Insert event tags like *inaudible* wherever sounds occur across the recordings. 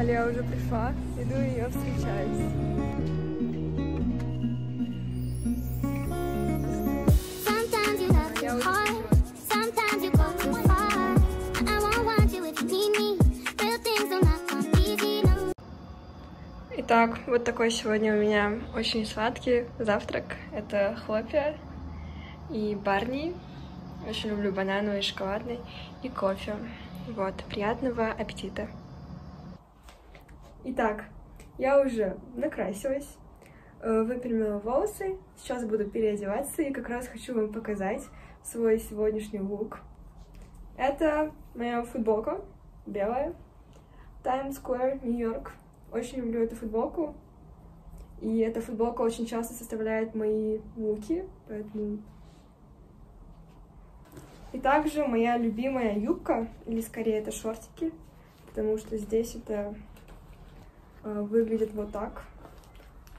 Але я уже пришла, иду ее встречать. Итак, вот такой сегодня у меня очень сладкий завтрак. Это хлопья и барни. Очень люблю банановый, шоколадный и кофе. Вот, приятного аппетита. Итак, я уже накрасилась, э, выпрямила волосы. Сейчас буду переодеваться и как раз хочу вам показать свой сегодняшний лук. Это моя футболка белая. Times Square, Нью-Йорк. Очень люблю эту футболку. И эта футболка очень часто составляет мои луки, поэтому... И также моя любимая юбка, или скорее это шортики, потому что здесь это выглядит вот так.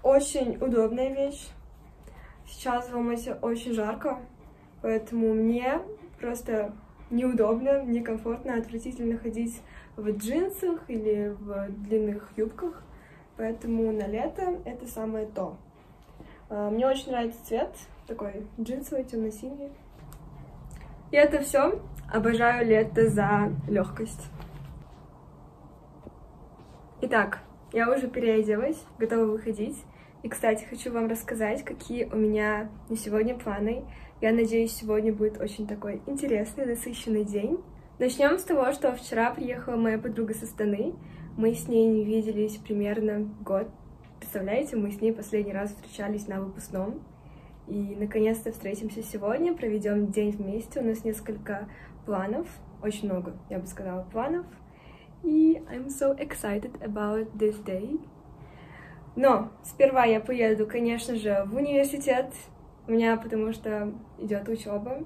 Очень удобная вещь. Сейчас в Алмате очень жарко, поэтому мне просто неудобно, некомфортно, отвратительно ходить в джинсах или в длинных юбках, поэтому на лето это самое то. А, Мне очень нравится цвет, такой джинсовый, темно-синий. И это все. Обожаю лето за легкость. Итак, я уже переоделась, готова выходить. И, кстати, хочу вам рассказать, какие у меня на сегодня планы. Я надеюсь, сегодня будет очень такой интересный, насыщенный день. Начнем с того, что вчера приехала моя подруга со Станы. Мы с ней не виделись примерно год. Представляете, мы с ней последний раз встречались на выпускном. И наконец-то встретимся сегодня, проведем день вместе. У нас несколько планов, очень много, я бы сказала, планов. И I'm so excited about this day. Но сперва я поеду, конечно же, в университет. У меня потому что идет учеба.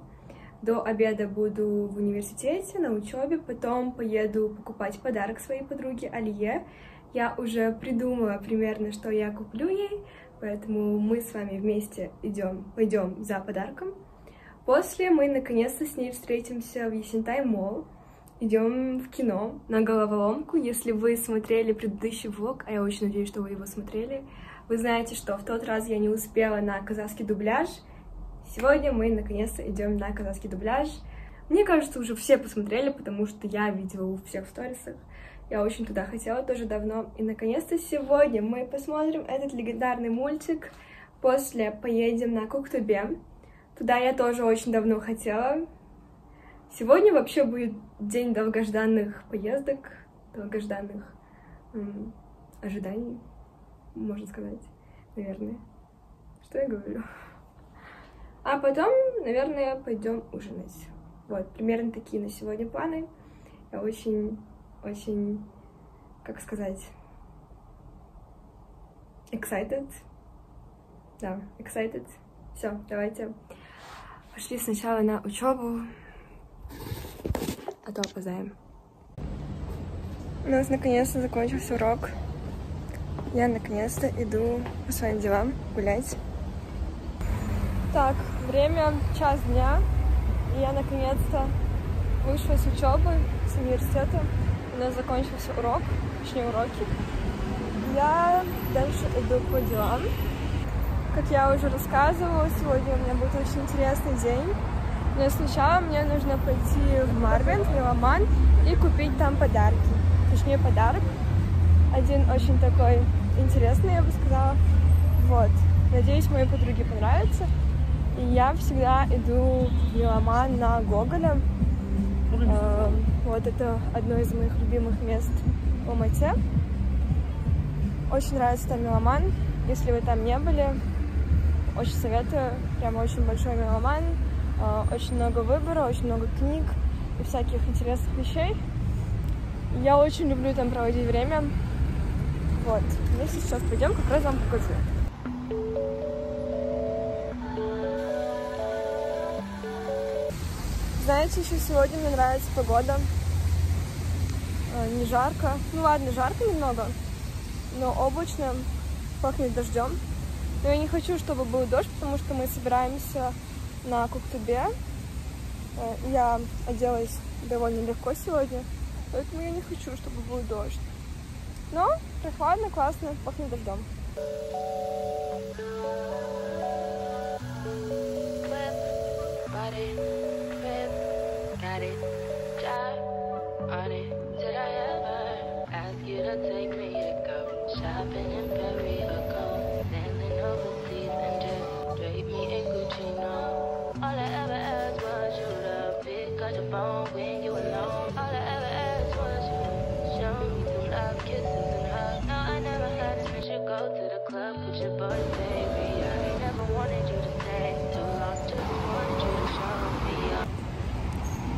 До обеда буду в университете на учебе, потом поеду покупать подарок своей подруге Алие. Я уже придумала примерно, что я куплю ей, поэтому мы с вами вместе идем, пойдем за подарком. После мы наконец-то с ней встретимся в Esentai Mall. Идем в кино на головоломку. Если вы смотрели предыдущий влог, а я очень надеюсь, что вы его смотрели, вы знаете, что в тот раз я не успела на казахский дубляж. Сегодня мы наконец-то идем на казахский дубляж. Мне кажется, уже все посмотрели, потому что я видела у всех в сторисах. Я очень туда хотела тоже давно. И наконец-то сегодня мы посмотрим этот легендарный мультик. После поедем на Куктубе. Туда я тоже очень давно хотела. Сегодня вообще будет день долгожданных поездок, долгожданных м, ожиданий, можно сказать, наверное. Что я говорю? А потом, наверное, пойдем ужинать. Вот, примерно такие на сегодня планы. Я очень, очень, как сказать, excited. Да, excited. Все, давайте пошли сначала на учебу, то опоздаем. У нас наконец-то закончился урок. Я наконец-то иду по своим делам гулять. Так, время час дня, и я наконец-то вышла с учебы, с университета. У нас закончился урок, точнее уроки. Я дальше иду по делам. Как я уже рассказывала, сегодня у меня будет очень интересный день. Но сначала мне нужно пойти в Марвин, в Меломан и купить там подарки. Точнее, подарок. Один очень такой интересный, я бы сказала. Вот. Надеюсь, моей подруге понравится. И я всегда иду в Меломан на Гоголя. Э, Вот это одно из моих любимых мест в Алмате. Очень нравится там Меломан. Если вы там не были, очень советую. Прямо очень большой меломан. Э, Очень много выбора, очень много книг и всяких интересных вещей. Я очень люблю там проводить время. Вот. Если сейчас пойдем, как раз вам покажу. Знаете, еще сегодня мне нравится погода. Э, Не жарко. Ну ладно, жарко немного, но облачно, пахнет дождем. Но я не хочу, чтобы был дождь, потому что мы собираемся на Куктубе. Э, Я оделась довольно легко сегодня, поэтому я не хочу, чтобы был дождь. Но прохладно, классно, пахнет дождем. Did I ever ask you to take me to go shopping in Paris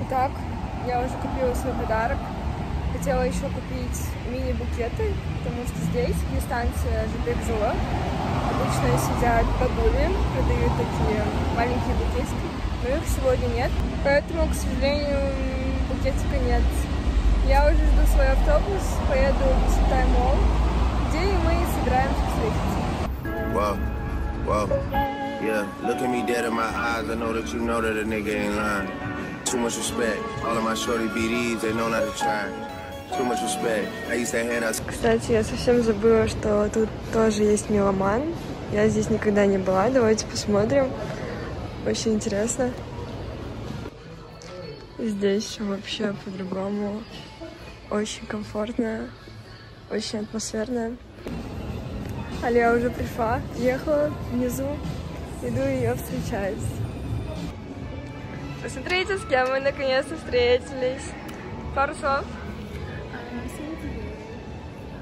Итак, я уже купила свой подарок. Хотела еще купить мини-букеты, потому что здесь, где станция Жибек Жила, обычно сидят бабули, продают такие маленькие букетики, но их сегодня нет, поэтому, к сожалению, букетика нет. Я уже жду свой автобус, поеду в Святой Мол, где и мы собираемся встретиться. Whoa, whoa. Yeah, look at me dead in my eyes. I know that you know that a nigga ain't lying. Too much respect. All of my shorty BDs, they know not to try. Too much respect. I used to hand out Кстати, я совсем забыла, что тут тоже есть меломан. Я здесь никогда не была. Давайте посмотрим. Очень интересно. Здесь вообще по-другому. Очень комфортно, очень атмосферно. Аля уже пришла, ехала внизу. Иду ее встречать. Посмотрите, с кем мы наконец-то встретились. Пару слов.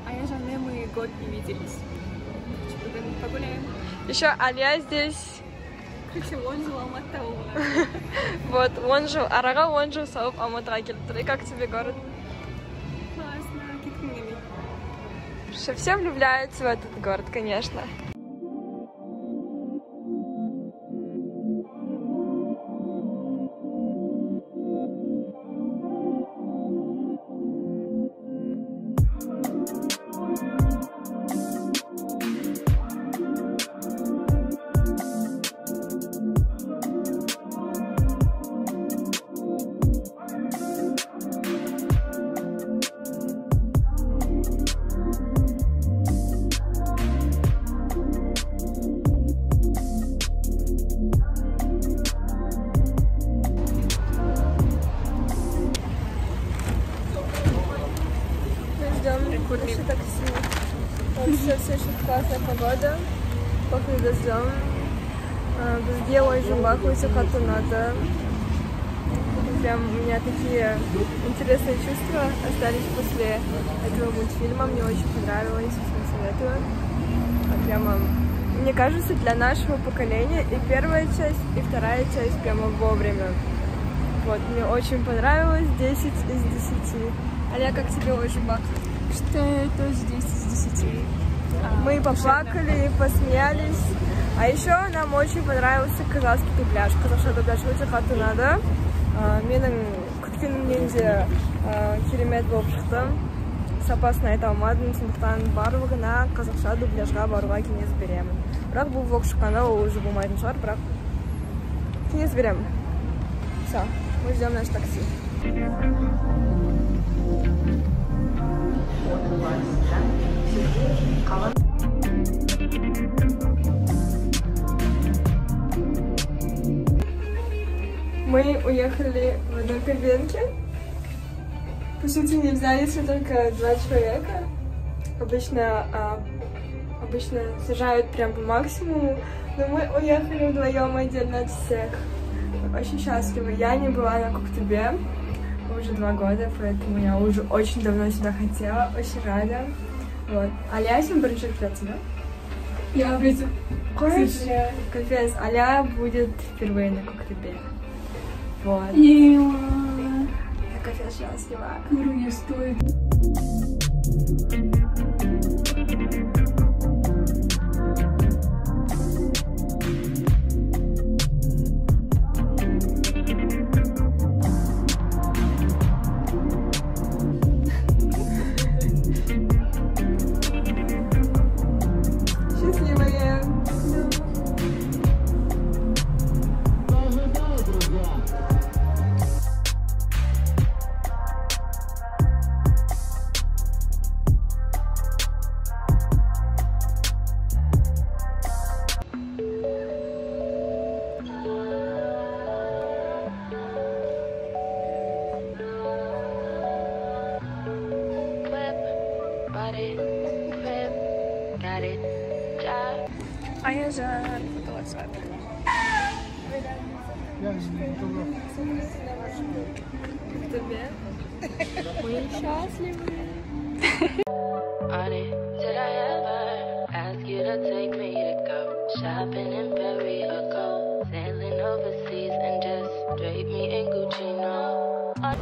А я Жанне, мы год не виделись. Что-то погуляем. Еще Аля здесь Короче, он жил Алматы *laughs* Вот, он жил, араға он жыл салып алматыға келіп тұр. И как тебе город? Классно, кеткім келмейді. Что все влюбляются в этот город, конечно. А, Везде очень бахнуть хату надо. Прям у меня такие интересные чувства остались после этого мультфильма. Мне очень понравилось, всем советую. А Прямо, мне кажется, для нашего поколения и первая часть, и вторая часть прямо вовремя. Вот, мне очень понравилось, 10 из 10. Аля, как тебе очень бахнет? Что тоже 10 из 10. Мы поплакали, посмеялись. А еще нам очень понравился казахский дубляж. Қазақша дубляж өте қатты ұнады. А, Менің күткенімнен де а, керемет болып шықты. Сапасын айта алмадым, сондықтан барлығына қазақша дубляжға баруға кеңес беремін. Бірақ бұл влог шыққанда ол уже болмайтын шығар, бірақ кеңес беремін. Все, мы ждем наш такси. уехали в одной кабинке. По сути, не взялись мы только два человека. Обычно, а, обычно сажают прям по максимуму, но мы уехали вдвоем отдельно от всех. Очень счастлива. Я не была на Коктебе уже два года, поэтому я уже очень давно сюда хотела, очень рада. Вот. Аля сен бірінші рет келатсың, да? Я вроде... Короче, капец, Аля будет впервые на Коктебе. Вот. Ема, Я капец счастлива. куру стоит. А я in Gucci? No.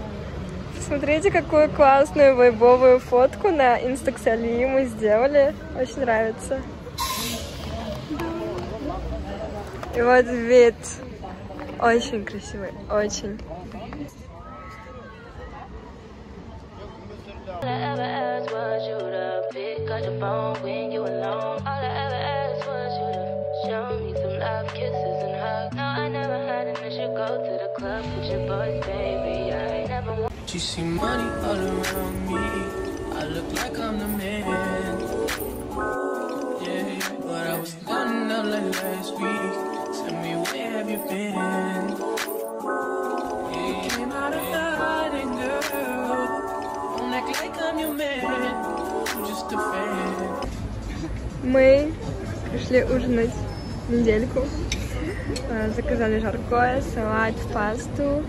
Смотрите, какую классную вайбовую фотку на инстаксали мы сделали. Очень нравится. И вот вид. Очень красивый, очень. You see money all around me. I look like I'm the man. Yeah, but I was down out like last week. Tell me where have you been? Yeah, came out of hiding, girl. Don't act like I'm your man. I'm just a fan. Мы пришли ужинать недельку. А, Заказали жаркое, салат, пасту.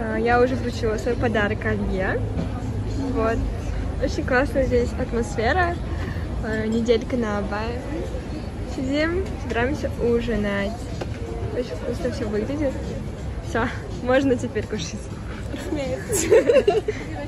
А, Я уже вручила свой подарок Алье. Вот. Очень классная здесь атмосфера. А, Неделька на Абае. Сидим, собираемся ужинать. Очень вкусно все выглядит. Все, можно теперь кушать. *laughs*